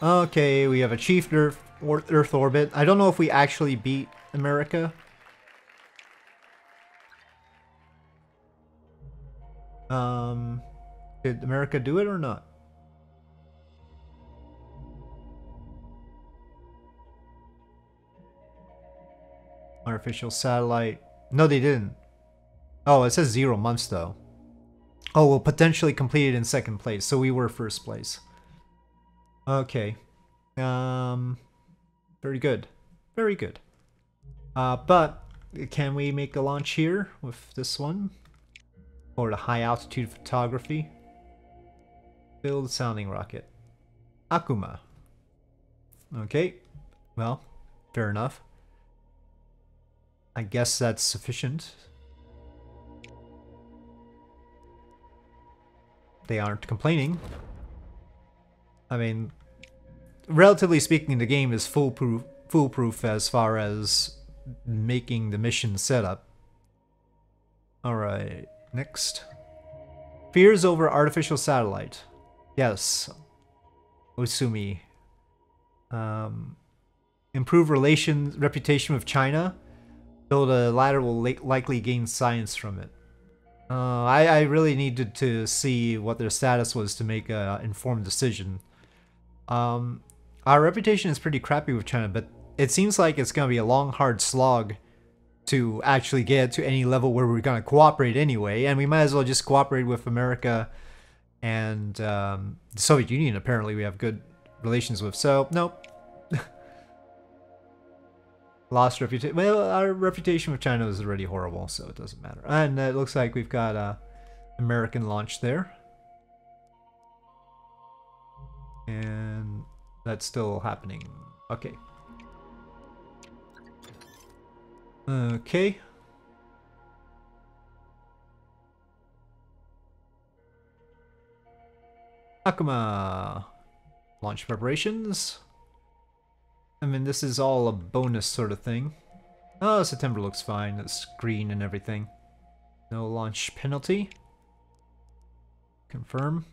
Okay, we have achieved Earth, Earth orbit. I don't know if we actually beat America. Um, did America do it or not? Artificial satellite. No, they didn't. Oh, it says zero months though. Oh, well, potentially completed in second place, so we were first place. Okay. Um, very good. Very good. Uh, but can we make a launch here with this one? Or the high altitude photography? Build sounding rocket. Akuma. Okay. Well, fair enough. I guess that's sufficient. They aren't complaining. I mean, relatively speaking, the game is foolproof, foolproof as far as making the mission setup. Alright, next. Fears over artificial satellite. Yes. Usumi. Um, improve relations, reputation with China, though the latter will likely gain science from it. Uh, I, I really needed to see what their status was to make an informed decision. Um, our reputation is pretty crappy with China, but it seems like it's going to be a long, hard slog to actually get to any level where we're going to cooperate anyway, and we might as well just cooperate with America and um, the Soviet Union, apparently we have good relations with. So, nope. Lost reputation. Well, our reputation with China is already horrible, so it doesn't matter. And it looks like we've got a American launch there. And that's still happening. Okay. Okay. Akuma. Launch preparations. I mean, this is all a bonus sort of thing. Oh, September looks fine. It's green and everything. No launch penalty. Confirm.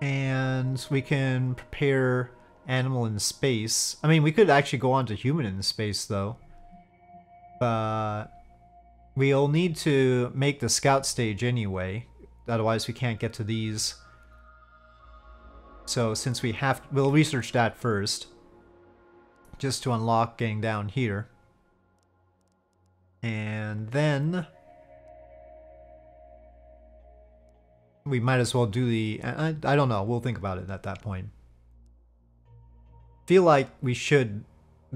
And we can prepare animal in space. I mean, we could actually go on to human in space, though. But we'll need to make the scout stage anyway. Otherwise, we can't get to these. So since we have, we'll research that first. Just to unlock getting down here. And then... We might as well do the... I, I don't know, we'll think about it at that point. feel like we should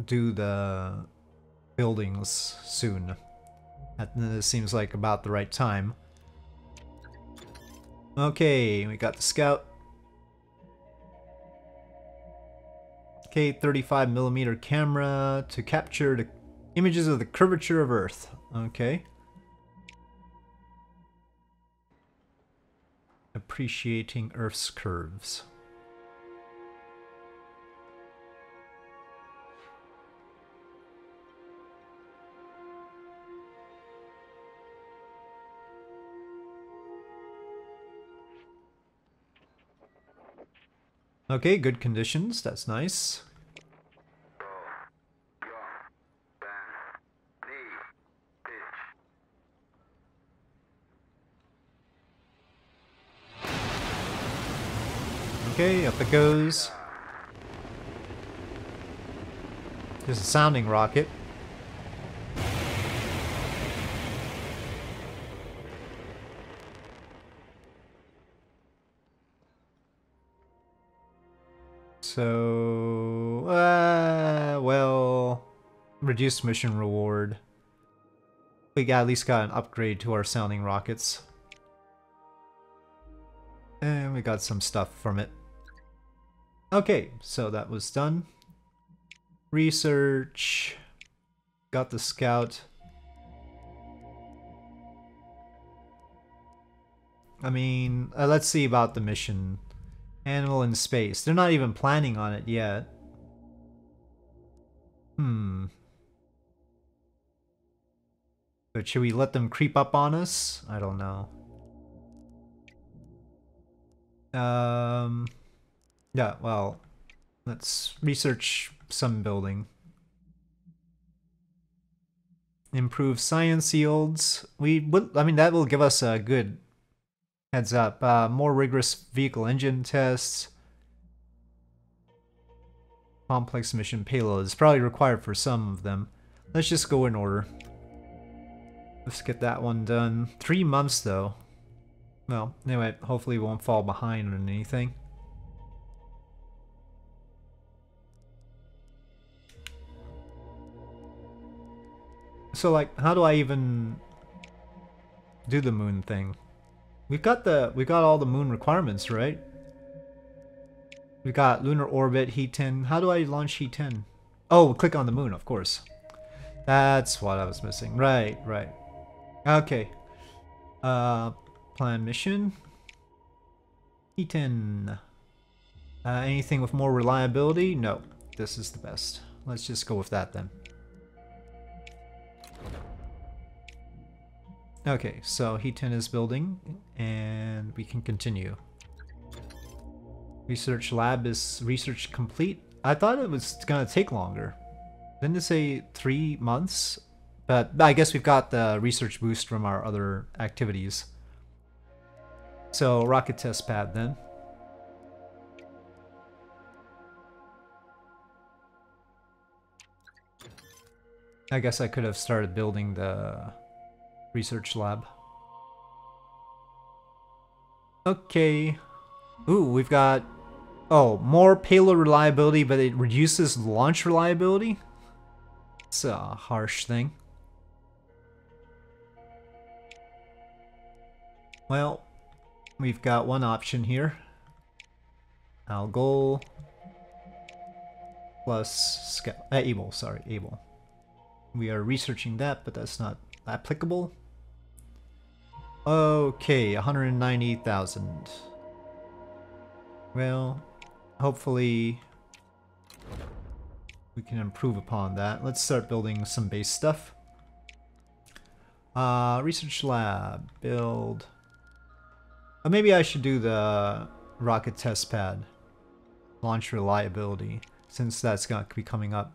do the buildings soon. That uh, seems like about the right time. Okay, we got the scout. Okay, 35 millimeter camera to capture the images of the curvature of Earth. Okay. Appreciating Earth's curves. Okay, good conditions. That's nice. Okay, up it goes. There's a sounding rocket. So, uh, well, reduced mission reward. We got, at least got an upgrade to our sounding rockets. And we got some stuff from it. Okay, so that was done. Research. Got the scout. I mean, uh, let's see about the mission. Animal in space. They're not even planning on it yet. Hmm. But should we let them creep up on us? I don't know. Um, yeah, well, let's research some building. Improve science yields. We would, I mean, that will give us a good heads up. Uh, more rigorous vehicle engine tests. Complex mission payloads. Probably required for some of them. Let's just go in order. Let's get that one done. Three months though. Well, anyway, hopefully we won't fall behind on anything. So like, how do I even do the moon thing? We've got the, we got all the moon requirements, right? We got lunar orbit, Hiten. How do I launch Hiten? Oh, click on the moon, of course. That's what I was missing. Right, right. Okay. Uh, plan mission. Hiten. Uh, anything with more reliability? No. This is the best. Let's just go with that then. Okay, so Hiten is building, and we can continue. Research lab is research complete. I thought it was gonna take longer. Didn't it say three months? But I guess we've got the research boost from our other activities. So rocket test pad then. I guess I could have started building the research lab. Okay. Ooh, we've got... Oh, more payload reliability, but it reduces launch reliability? It's a harsh thing. Well, we've got one option here. Algol plus Scout, uh, Able, sorry, Able. We are researching that, but that's not applicable. Okay, 190,000. Well, hopefully we can improve upon that. Let's start building some base stuff. Uh, research lab, build. Oh, maybe I should do the rocket test pad. Launch reliability, since that's going to be coming up.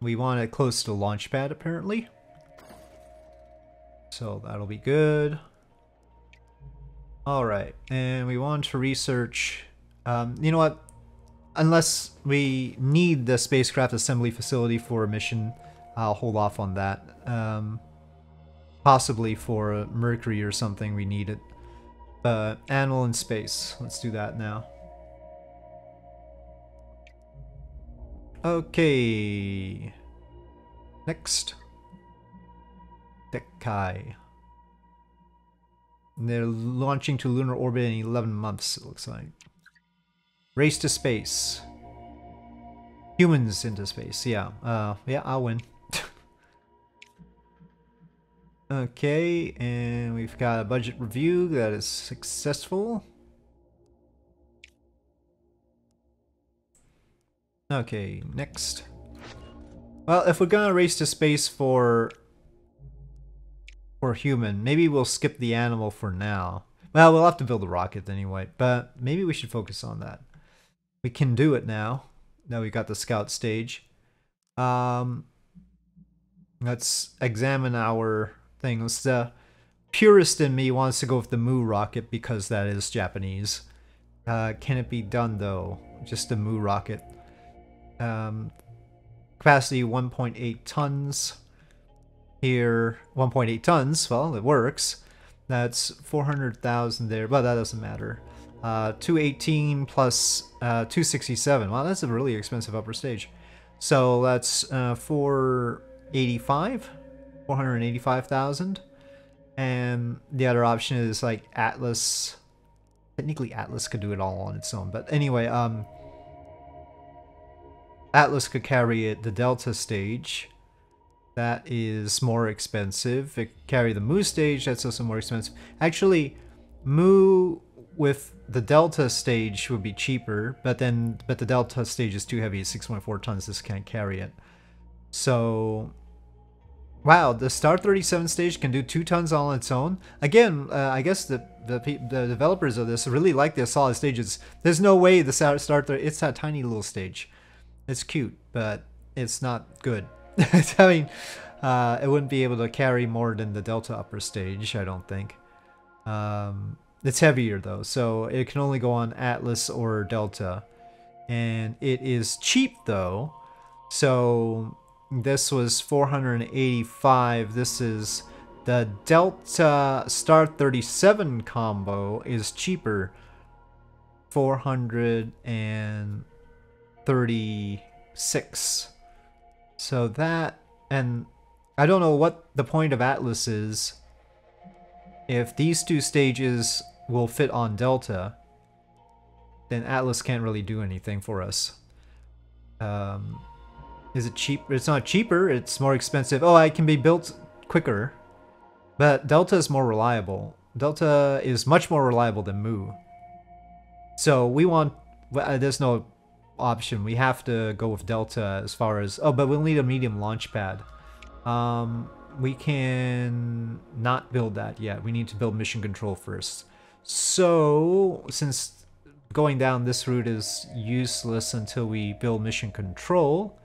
We want it close to launch pad, apparently. So that'll be good. Alright, and we want to research... Um, you know what? unless we need the spacecraft assembly facility for a mission, I'll hold off on that. Um, possibly for Mercury or something we need it. Uh, animal in space. Let's do that now. Okay. Next. Dekai. They're launching to lunar orbit in 11 months, it looks like. Race to space. Humans into space, yeah. Uh, yeah, I'll win. okay, and we've got a budget review that is successful. Okay, next. Well, if we're gonna race to space for for human, maybe we'll skip the animal for now. Well, we'll have to build a rocket anyway, but maybe we should focus on that we can do it now. Now we got the scout stage. Um, let's examine our things. The purist in me wants to go with the Mu rocket because that is Japanese. Uh, can it be done though? Just a Mu rocket. Um, capacity 1.8 tons. Here, 1.8 tons. Well, it works. That's 400,000 there, but that doesn't matter. Uh, 218 plus, uh, 267. Wow, that's a really expensive upper stage. So that's uh, 485, 485,000. And the other option is like Atlas. Technically, Atlas could do it all on its own. But anyway, um, Atlas could carry it the Delta stage. That is more expensive. It carry the Mu stage. That's also more expensive. Actually, Mu with the Delta stage would be cheaper, but then but the Delta stage is too heavy, 6.4 tons, this can't carry it. So Wow, the Star 37 stage can do two tons all on its own. Again, uh, I guess the, the the developers of this really like the solid stages. There's no way the Star Star it's that tiny little stage. It's cute, but it's not good. I mean, uh, it wouldn't be able to carry more than the Delta upper stage, I don't think. Um, it's heavier though, so it can only go on Atlas or Delta. And it is cheap though, so this was 485. This is the Delta Star 37 combo is cheaper. 436. So that, and I don't know what the point of Atlas is. If these two stages will fit on Delta, then Atlas can't really do anything for us. Um, is it cheap? It's not cheaper, it's more expensive. Oh, it can be built quicker. But Delta is more reliable. Delta is much more reliable than Mu. So we want... Uh, there's no option. We have to go with Delta as far as... Oh, but we'll need a medium launch pad. Um, we can not build that yet. We need to build mission control first. So, since going down this route is useless until we build mission control,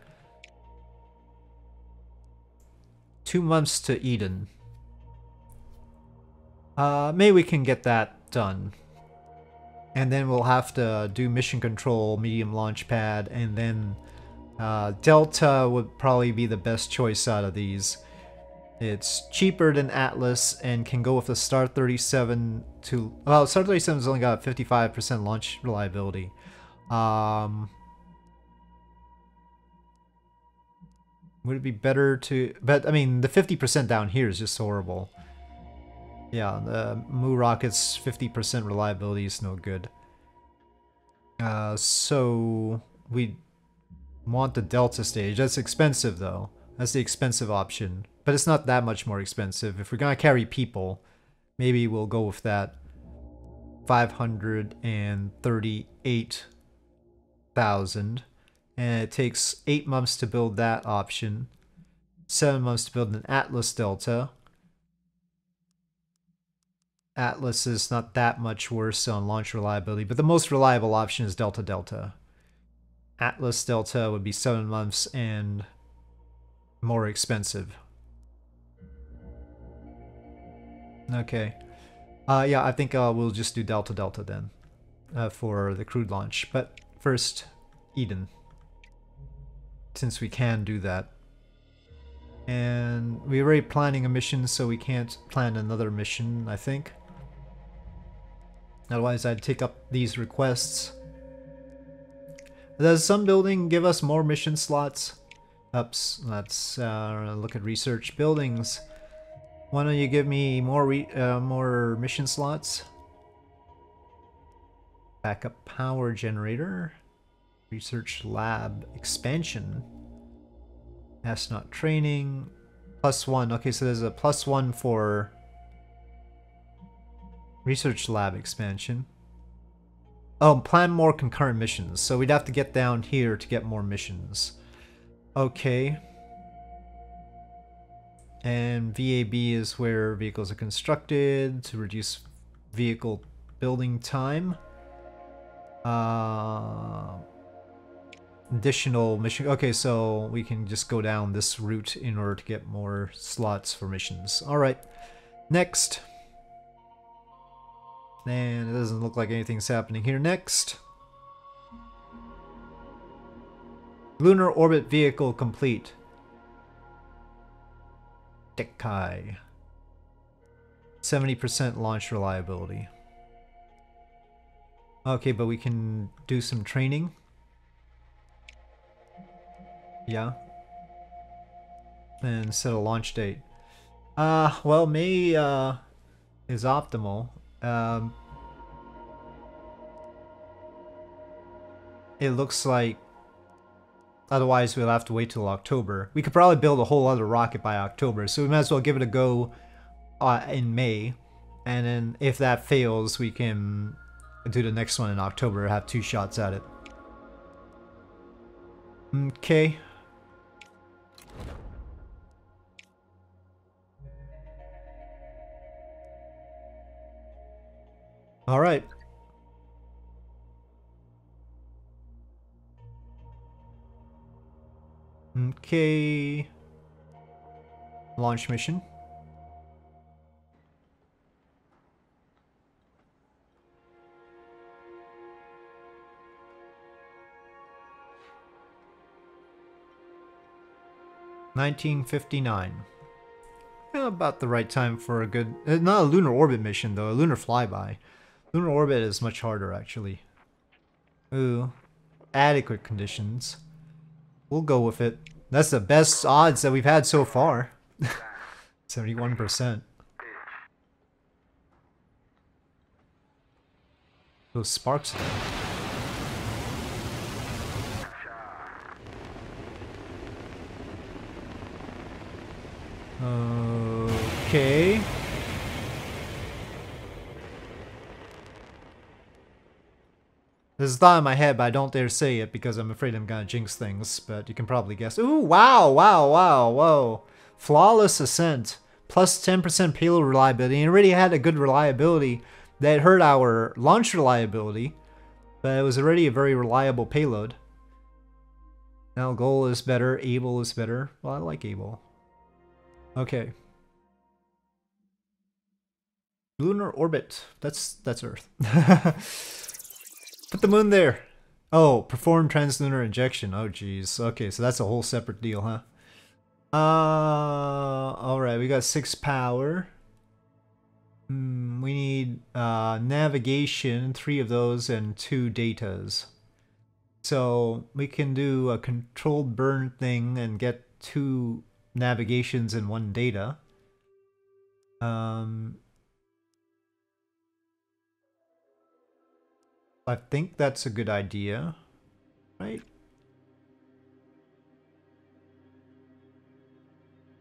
Two months to Eden. Uh, maybe we can get that done. And then we'll have to do mission control, medium launch pad, and then uh, Delta would probably be the best choice out of these. It's cheaper than Atlas and can go with the Star 37 to... Well, Star 37's only got 55% launch reliability. Um, Would it be better to... But, I mean, the 50% down here is just horrible. Yeah, the Mu Rocket's 50% reliability is no good. Uh, so, we want the Delta stage. That's expensive, though. That's the expensive option. But it's not that much more expensive. If we're gonna carry people, maybe we'll go with that. 538,000 and it takes 8 months to build that option, 7 months to build an Atlas Delta. Atlas is not that much worse on launch reliability, but the most reliable option is Delta Delta. Atlas Delta would be 7 months and more expensive. Okay. Uh, yeah, I think uh, we'll just do Delta Delta then uh, for the crewed launch. But first, Eden since we can do that. And we're already planning a mission, so we can't plan another mission, I think. Otherwise, I'd take up these requests. Does some building give us more mission slots? Ups, let's uh, look at research buildings. Why don't you give me more uh, more mission slots? Backup power generator. Research lab expansion. Astronaut training. Plus one. Okay, so there's a plus one for research lab expansion. Oh, plan more concurrent missions. So we'd have to get down here to get more missions. Okay. And VAB is where vehicles are constructed to reduce vehicle building time. Uh, additional mission. Okay, so we can just go down this route in order to get more slots for missions. Alright, next. And it doesn't look like anything's happening here. Next. Lunar orbit vehicle complete. Dekai. 70% launch reliability. Okay, but we can do some training. Yeah. And set a launch date. Uh, well, May uh, is optimal. Um, it looks like otherwise we'll have to wait till October. We could probably build a whole other rocket by October, so we might as well give it a go uh, in May. And then if that fails, we can do the next one in October, have two shots at it. Okay. All right. Okay. Launch mission. Nineteen fifty nine. about the right time for a good, uh, not a lunar orbit mission though, a lunar flyby. Lunar orbit is much harder actually. Ooh, adequate conditions. We'll go with it. That's the best odds that we've had so far. 71%. Those sparks. Okay. This is thought in my head, but I don't dare say it because I'm afraid I'm gonna jinx things, but you can probably guess. Ooh, wow, wow, wow, whoa. Flawless ascent, plus 10% payload reliability, and already had a good reliability that hurt our launch reliability, but it was already a very reliable payload. Now goal is better, able is better. Well, I like able. Okay. Lunar orbit. That's that's Earth. Put the moon there. Oh, perform translunar injection. Oh, jeez. Okay, so that's a whole separate deal, huh? Uh, alright, we got six power. Mm, we need uh, navigation, three of those, and two datas. So we can do a controlled burn thing and get two navigations and one data. Um, I think that's a good idea, right?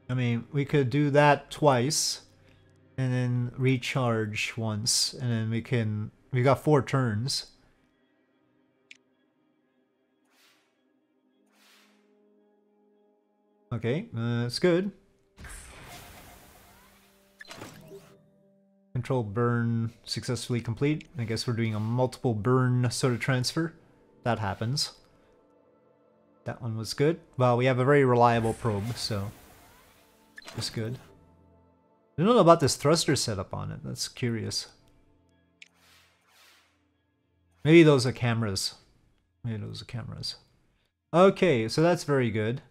I mean, we could do that twice and then recharge once and then we can we got four turns. Okay, uh, that's good. Control burn successfully complete. I guess we're doing a multiple burn sort of transfer. That happens. That one was good. Well, we have a very reliable probe, so it's good. I don't know about this thruster setup on it. That's curious. Maybe those are cameras. Maybe those are cameras. Okay, so that's very good.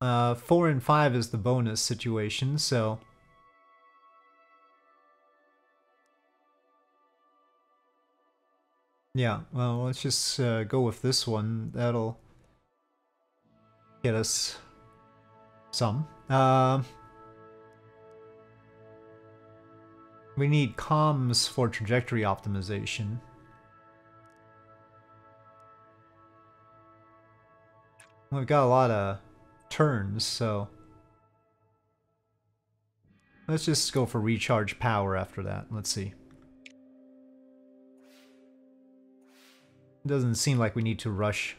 Uh, 4 and 5 is the bonus situation, so Yeah, well, let's just uh, go with this one. That'll get us some. Uh, we need comms for trajectory optimization. We've got a lot of turns, so... Let's just go for recharge power after that. Let's see. Doesn't seem like we need to rush.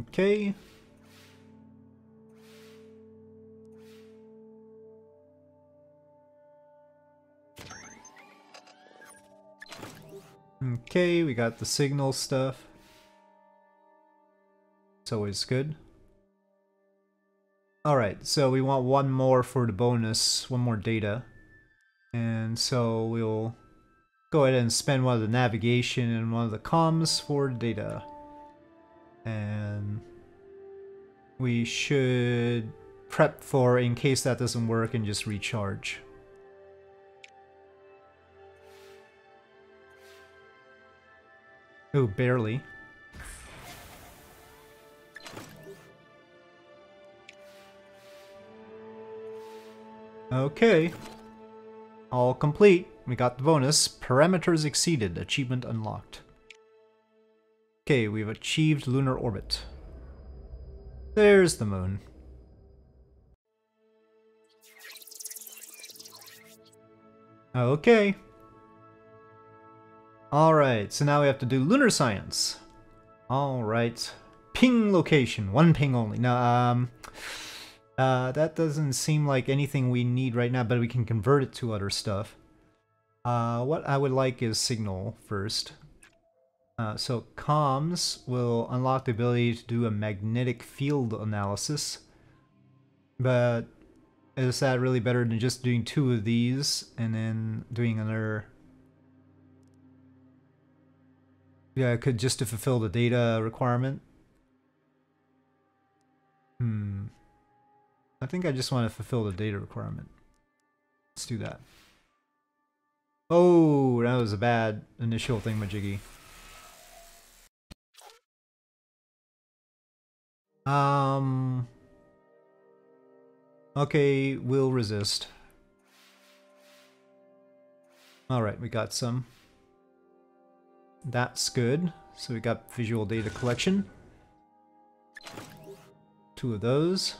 Okay. Okay, we got the signal stuff. It's always good. Alright, so we want one more for the bonus, one more data. And so we'll go ahead and spend one of the navigation and one of the comms for data. And we should prep for in case that doesn't work and just recharge. Oh, barely. Okay. All complete. We got the bonus. Parameters exceeded. Achievement unlocked. Okay, we've achieved lunar orbit. There's the moon. Okay. Alright, so now we have to do lunar science. Alright. Ping location. One ping only. Now, um... Uh, that doesn't seem like anything we need right now, but we can convert it to other stuff. Uh, what I would like is signal first. Uh, so comms will unlock the ability to do a magnetic field analysis. But is that really better than just doing two of these and then doing another... Yeah, I could just to fulfill the data requirement. Hmm. I think I just want to fulfill the data requirement. Let's do that. Oh, that was a bad initial thing, Majiggy. Um. Okay, we'll resist. Alright, we got some. That's good. So we got visual data collection. Two of those.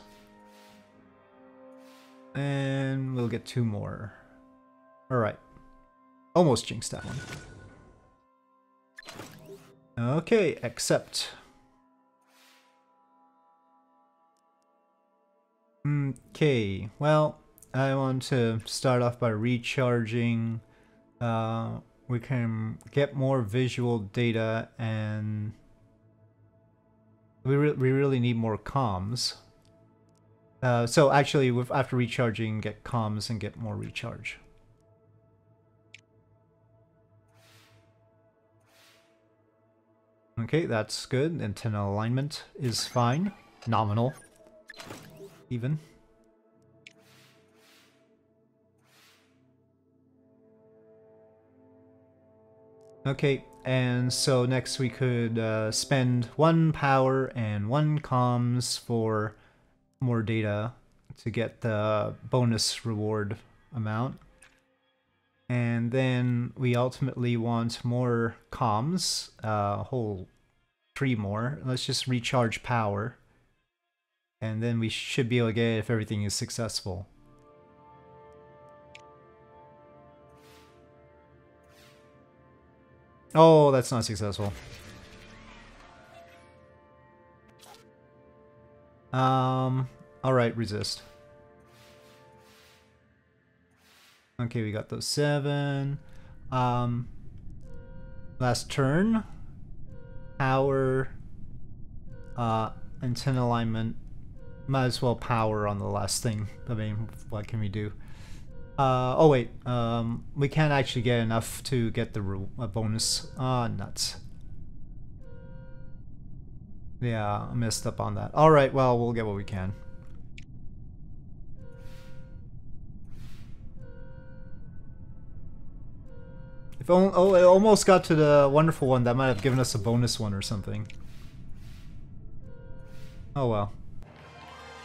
And we'll get two more. Alright. Almost jinxed that one. Okay, accept. Okay, well, I want to start off by recharging. Uh, we can get more visual data and we, re we really need more comms. Uh, so actually, after recharging, get comms and get more recharge. Okay, that's good. Antenna alignment is fine. Nominal even. Okay, and so next we could uh, spend one power and one comms for more data to get the bonus reward amount. And then we ultimately want more comms, a uh, whole three more. Let's just recharge power and then we should be able to get it if everything is successful. Oh, that's not successful. Um, alright, resist. Okay, we got those seven. Um, last turn. Power. Uh, antenna alignment might as well power on the last thing. I mean, what can we do? Uh, oh wait, um, we can't actually get enough to get the bonus. Ah, uh, nuts. Yeah, I messed up on that. Alright, well, we'll get what we can. If oh, it almost got to the wonderful one. That might have given us a bonus one or something. Oh well.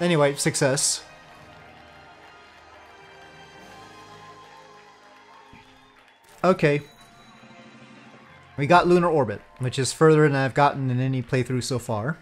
Anyway, success. Okay. We got Lunar Orbit, which is further than I've gotten in any playthrough so far.